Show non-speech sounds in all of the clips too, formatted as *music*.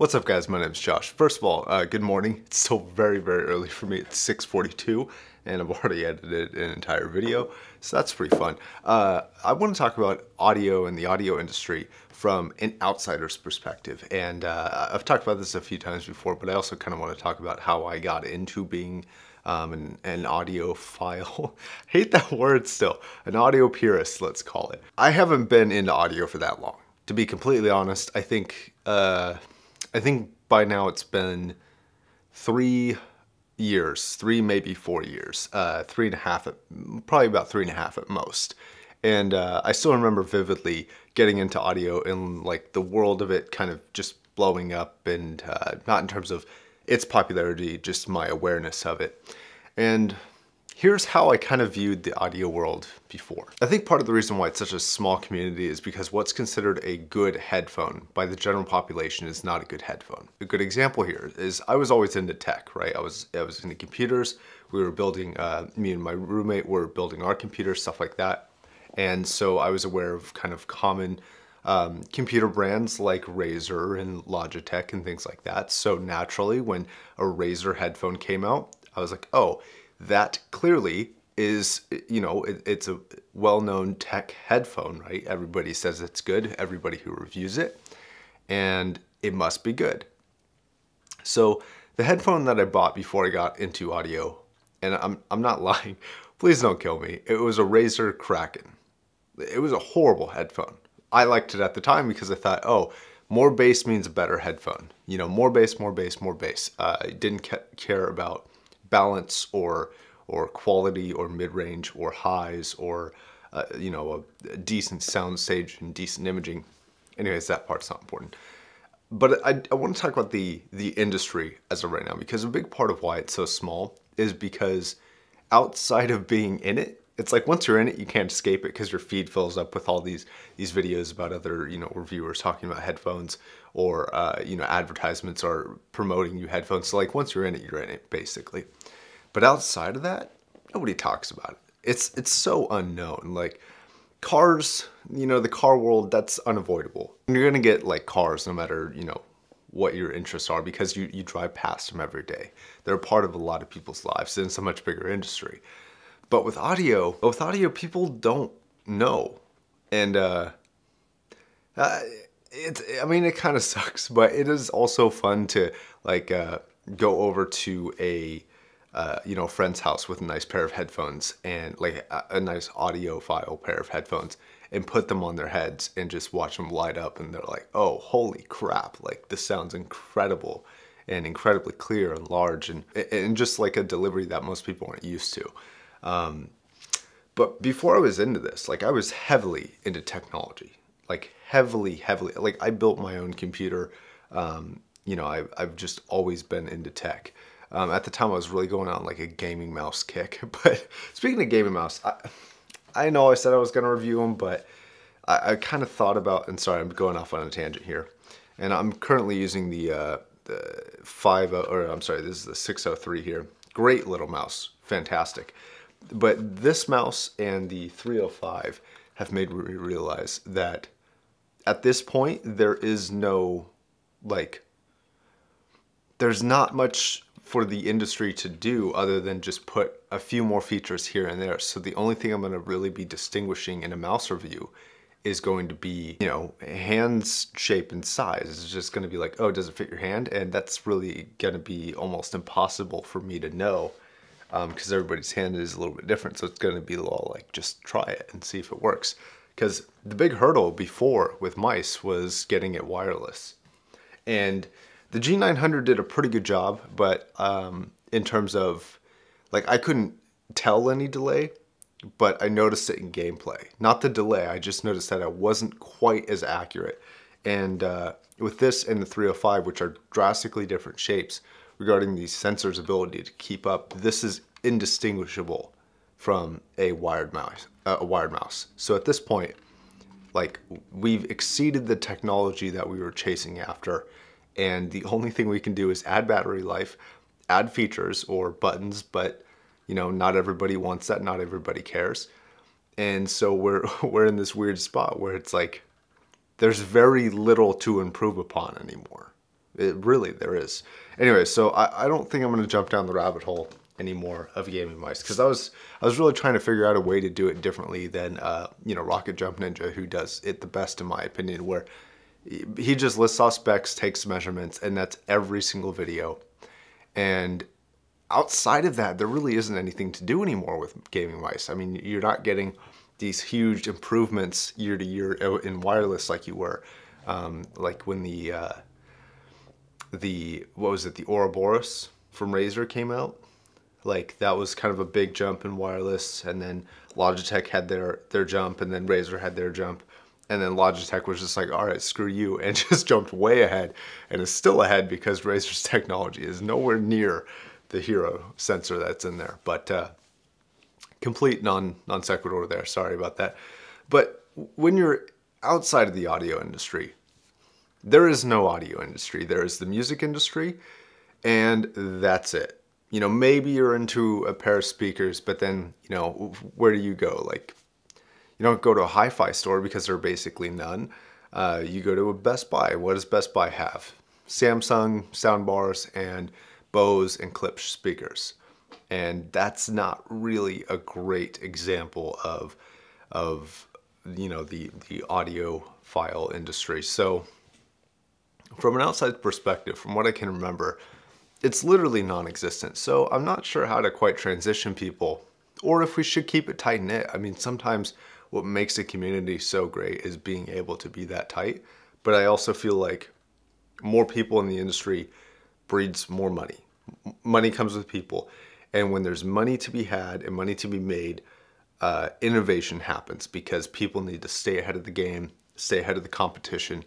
What's up guys, my name is Josh. First of all, uh, good morning. It's still very, very early for me. It's 6.42 and I've already edited an entire video, so that's pretty fun. Uh, I want to talk about audio and the audio industry from an outsider's perspective. And uh, I've talked about this a few times before, but I also kind of want to talk about how I got into being um, an, an audiophile. *laughs* hate that word still. An audio purist, let's call it. I haven't been into audio for that long. To be completely honest, I think uh, I think by now it's been three years, three, maybe four years, uh, three and a half, at, probably about three and a half at most. And uh, I still remember vividly getting into audio and like the world of it kind of just blowing up and uh, not in terms of its popularity, just my awareness of it. And Here's how I kind of viewed the audio world before. I think part of the reason why it's such a small community is because what's considered a good headphone by the general population is not a good headphone. A good example here is I was always into tech, right? I was I was into computers. We were building, uh, me and my roommate were building our computers, stuff like that. And so I was aware of kind of common um, computer brands like Razer and Logitech and things like that. So naturally, when a Razer headphone came out, I was like, oh, that clearly is, you know, it, it's a well-known tech headphone, right? Everybody says it's good, everybody who reviews it, and it must be good. So the headphone that I bought before I got into audio, and I'm, I'm not *laughs* lying, please don't kill me, it was a Razer Kraken. It was a horrible headphone. I liked it at the time because I thought, oh, more bass means a better headphone. You know, more bass, more bass, more bass. Uh, I didn't care about balance or or quality or mid-range or highs or uh, you know a, a decent sound stage and decent imaging. Anyways, that part's not important. But I, I want to talk about the the industry as of right now because a big part of why it's so small is because outside of being in it, it's like once you're in it, you can't escape it because your feed fills up with all these these videos about other you know reviewers talking about headphones or uh, you know advertisements are promoting you headphones. So like once you're in it, you're in it basically. But outside of that, nobody talks about it. It's it's so unknown. Like cars, you know, the car world, that's unavoidable. You're gonna get like cars no matter, you know, what your interests are because you, you drive past them every day. They're a part of a lot of people's lives it's a much bigger industry. But with audio, with audio, people don't know. And uh, uh it's, I mean, it kind of *laughs* sucks, but it is also fun to like uh, go over to a uh, you know, friend's house with a nice pair of headphones and like a, a, nice audiophile pair of headphones and put them on their heads and just watch them light up and they're like, oh, holy crap, like this sounds incredible and incredibly clear and large and, and just like a delivery that most people aren't used to. Um, but before I was into this, like I was heavily into technology, like heavily, heavily, like I built my own computer. Um, you know, I've, I've just always been into tech. Um, at the time, I was really going on like a gaming mouse kick. *laughs* But speaking of gaming mouse, I, I know I said I was going to review them, but I, I kind of thought about, and sorry, I'm going off on a tangent here. And I'm currently using the, uh, the 5, or I'm sorry, this is the 603 here. Great little mouse, fantastic. But this mouse and the 305 have made me realize that at this point, there is no, like, there's not much for the industry to do other than just put a few more features here and there. So the only thing I'm going to really be distinguishing in a mouse review is going to be, you know, hands shape and size. It's just going to be like, oh, does it fit your hand? And that's really going to be almost impossible for me to know because um, everybody's hand is a little bit different. So it's going to be all like, just try it and see if it works. Because the big hurdle before with mice was getting it wireless. And the G900 did a pretty good job, but um, in terms of, like, I couldn't tell any delay, but I noticed it in gameplay. Not the delay, I just noticed that I wasn't quite as accurate. And uh, with this and the 305, which are drastically different shapes regarding the sensor's ability to keep up, this is indistinguishable from a wired mouse. Uh, a wired mouse. So at this point, like we've exceeded the technology that we were chasing after and the only thing we can do is add battery life, add features or buttons, but you know, not everybody wants that, not everybody cares. And so we're *laughs* we're in this weird spot where it's like there's very little to improve upon anymore. It really there is. Anyway, so I, I don't think I'm gonna jump down the rabbit hole anymore of gaming mice because I was I was really trying to figure out a way to do it differently than uh, you know Rocket Jump Ninja who does it the best in my opinion where he just lists off specs, takes measurements, and that's every single video. And outside of that, there really isn't anything to do anymore with gaming mice. I mean, you're not getting these huge improvements year to year in wireless like you were, um, like when the uh, the what was it, the Ouroboros from Razer came out. Like that was kind of a big jump in wireless, and then Logitech had their their jump, and then Razer had their jump, and then Logitech was just like, all right, screw you, *laughs* and just jumped way ahead, and is still ahead because Razer's *laughs* technology is nowhere near the Hero sensor that's in there. But uh, complete non non sequitur there. Sorry about that. But when you're outside of the audio industry, there is no audio industry. There is the music industry, and that's it. You know, maybe you're into a pair of speakers, but then, you know, where do you go? Like, you don't go to a hi-fi store because there are basically none. Uh, you go to a Best Buy. What does Best Buy have? Samsung soundbars and Bose and Klipsch speakers. And that's not really a great example of, of you know, the, the audiophile industry. So from an outside perspective, from what I can remember, it's literally non-existent. So I'm not sure how to quite transition people or if we should keep it tight knit. I mean, sometimes what makes a community so great is being able to be that tight. But I also feel like more people in the industry breeds more money. Money comes with people. And when there's money to be had and money to be made, uh, innovation happens because people need to stay ahead of the game, stay ahead of the competition,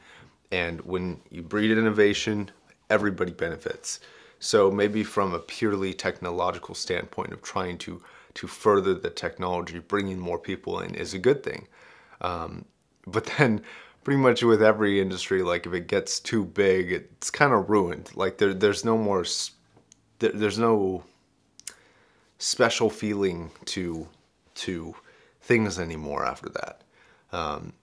and when you breed innovation, everybody benefits. So maybe from a purely technological standpoint of trying to to further the technology, bringing more people in is a good thing. Um, but then pretty much with every industry, like if it gets too big, it's kind of ruined. Like there, there's no more, there, there's no special feeling to to things anymore after that. Um,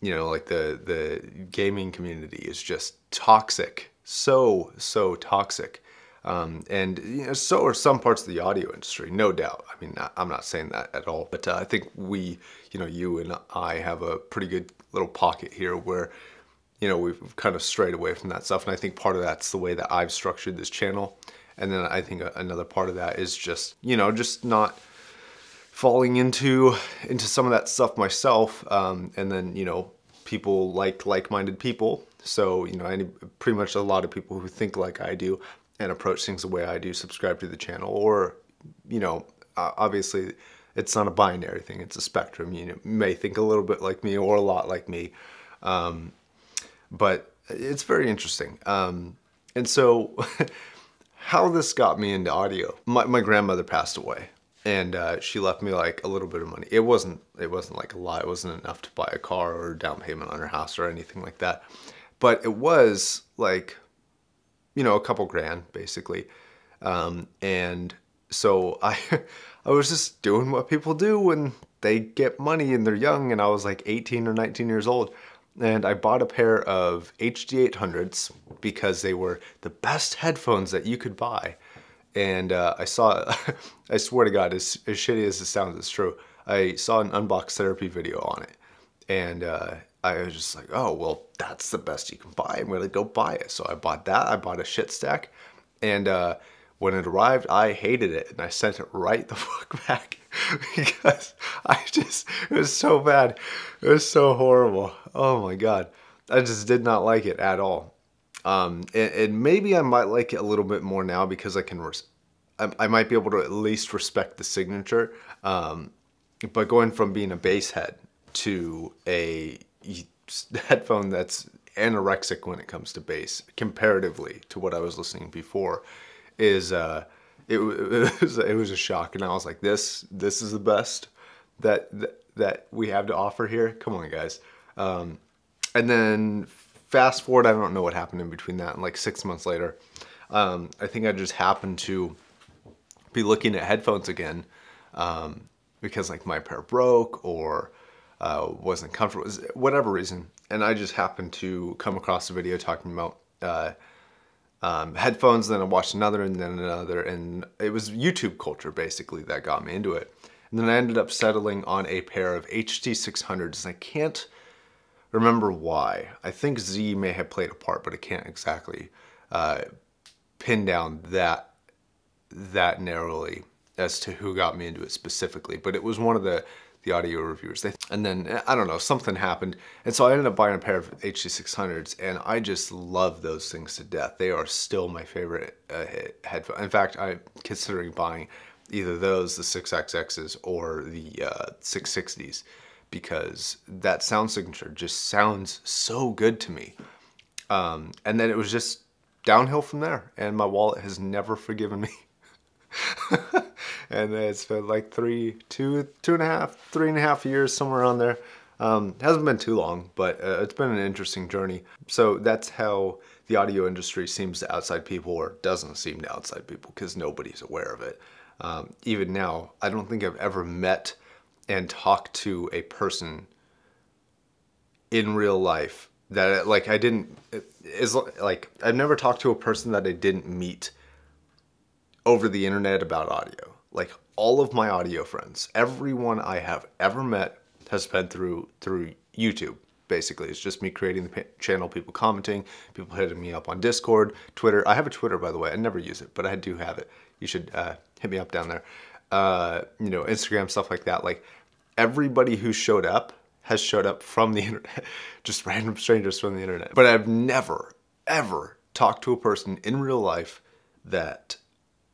you know, like the the gaming community is just toxic, so so toxic, um, and you know, so are some parts of the audio industry, no doubt. I mean, I'm not saying that at all, but uh, I think we, you know, you and I have a pretty good little pocket here where, you know, we've kind of strayed away from that stuff, and I think part of that's the way that I've structured this channel, and then I think another part of that is just, you know, just not falling into into some of that stuff myself um, and then you know people like like-minded people. So you know any pretty much a lot of people who think like I do and approach things the way I do subscribe to the channel or you know obviously it's not a binary thing it's a spectrum. You, know, may think a little bit like me or a lot like me um, but it's very interesting. Um, and so *laughs* how this got me into audio my, my grandmother passed away and uh, she left me like a little bit of money. It wasn't it wasn't like a lot. It wasn't enough to buy a car or down payment on her house or anything like that. But it was like, you know, a couple grand basically. Um, and so I *laughs* I was just doing what people do when they get money and they're young. And I was like 18 or 19 years old. And I bought a pair of HD 800s because they were the best headphones that you could buy and uh, I saw, *laughs* I swear to God, as, as shitty as it sounds, it's true. I saw an unbox therapy video on it, and uh, I was just like, oh, well, that's the best you can buy. I'm gonna go buy it. So I bought that. I bought a shit stack, and uh, when it arrived, I hated it, and I sent it right the *laughs* fuck back *laughs* because I just, it was so bad. It was so horrible. Oh my God. I just did not like it at all. Um, and, and, maybe I might like it a little bit more now because I can, I, I, might be able to at least respect the signature. Um, but going from being a bass head to a *laughs* headphone that's anorexic when it comes to bass, comparatively to what I was listening before, is uh, it, *laughs* it, was it was a shock, and I was like, this this is the best that that, that we have to offer here. Come on, guys. Um, and then fast forward, I don't know what happened in between that and like six months later. Um, I think I just happened to be looking at headphones again um, because like my pair broke or uh, wasn't comfortable, whatever reason. And I just happened to come across a video talking about uh, um, headphones, then I watched another, and then another, and it was YouTube culture basically that got me into it. And then I ended up settling on a pair of HD600s, and I can't remember why. I think Z may have played a part, but I can't exactly uh, pin down that that narrowly as to who got me into it specifically. But it was one of the the audio reviewers. They, and then, I don't know, something happened. And so I ended up buying a pair of HD600s and I just love those things to death. They are still my favorite uh, headphone. In fact, I'm considering buying either those, the 6XXs or the uh, 660s because that sound signature just sounds so good to me. Um, and then it was just downhill from there and my wallet has never forgiven me. *laughs* and it's been like three, two, two and a half, three and a half years, somewhere around there. Um, hasn't been too long, but uh, it's been an interesting journey. So that's how the audio industry seems to outside people, or doesn't seem to outside people, because nobody's aware of it. Um, even now, I don't think I've ever met and talk to a person in real life that like I didn't is like I've never talked to a person that I didn't meet over the internet about audio. Like all of my audio friends, everyone I have ever met has been through through YouTube. Basically, it's just me creating the channel, people commenting, people hitting me up on Discord, Twitter. I have a Twitter, by the way. I never use it, but I do have it. You should uh, hit me up down there. Uh, you know, Instagram, stuff like that. Like everybody who showed up has showed up from the internet, *laughs* just random strangers from the internet. But I've never, ever talked to a person in real life that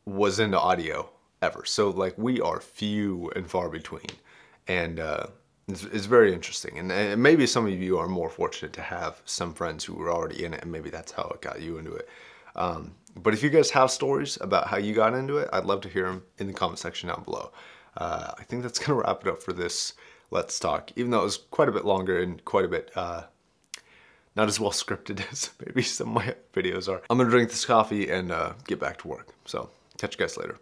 was into audio ever. So like we are few and far between. And uh, it's, it's, very interesting. And, and, maybe some of you are more fortunate to have some friends who were already in it and maybe that's how it got you into it. Um, but if you guys have stories about how you got into it, I'd love to hear them in the comment section down below. Uh, I think that's *laughs* gonna wrap it up for this Let's Talk, even though it was quite a bit longer and quite a bit uh, not as well scripted *laughs* as maybe some of my *laughs* videos are. I'm gonna drink this coffee and uh, get back to work. So Catch you guys later.